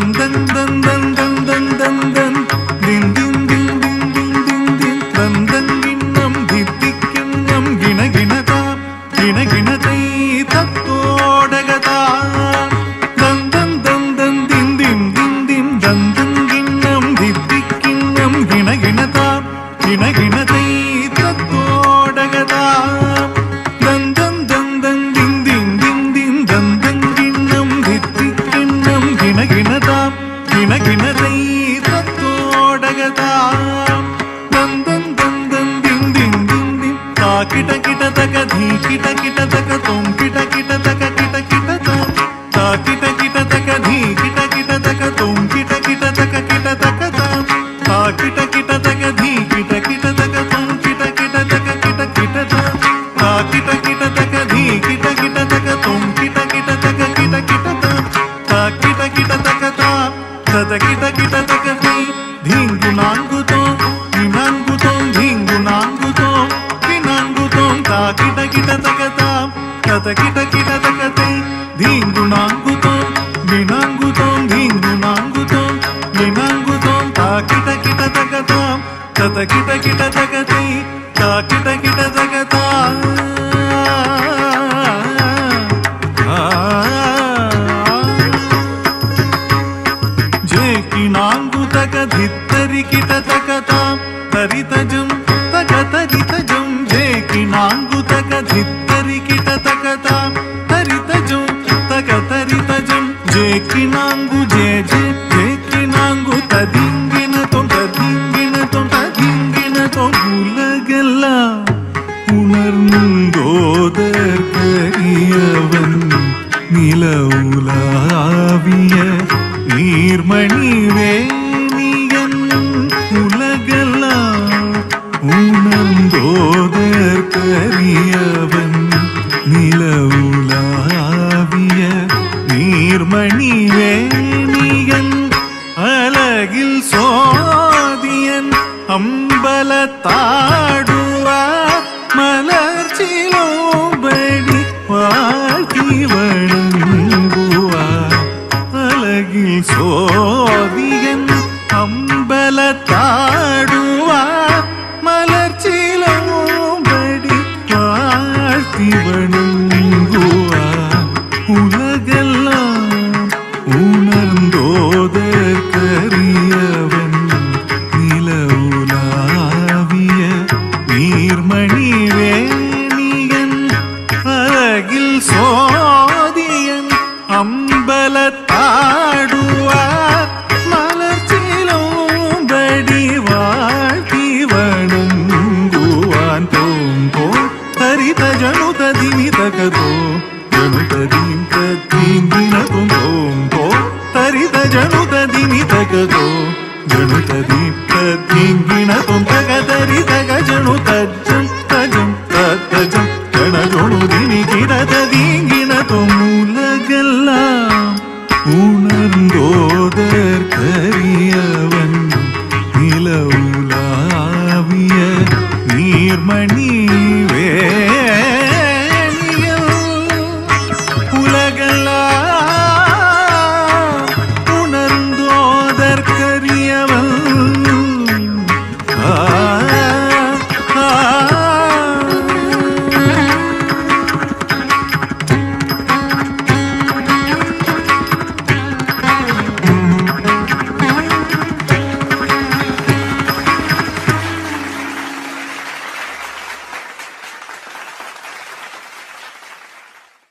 dun dun dun dun. यदा दं तक धी किट धी किट किट तक धी किट किट तक तुम किट किट तक किट किट तुम ता धी किट तक तुम किट किट तक किट किट तुम ता किट किट తకిటకిటతకతై ధీంగునాంగుతోం వినాంగుతోం ధీంగునాంగుతోం వినాంగుతోం తాకిటకిటతకతాం తతకిటకిటతకతై తాకిటకిటతకతా ధిత్తరికిటతకతాం తరితజం తగతరితజం జేకి నాంగుతక ధిత్తరికి జగతాం తరితజం తగ తరితజం జేకినాంగు జే జే జేకినాంగు తదింగిన తొం తదింగిన తొం ததிங்கின தொம் உலகெல்லாம் உணர்ந்தோதற்கரியவன் நிலவுலாவிய நீர்மணி வேணியன். உலகெல்லாம் உணர்ந்தோதற்கரிய மணி வேணியன் அழகில் சோதியன் அம்பலத்தாடுவார் மலர்ச்சிலோபடி வாழ்த்தி வணங்குவார் அழகில் சோதியன் அம்பலத்தாடுவார் जी गिना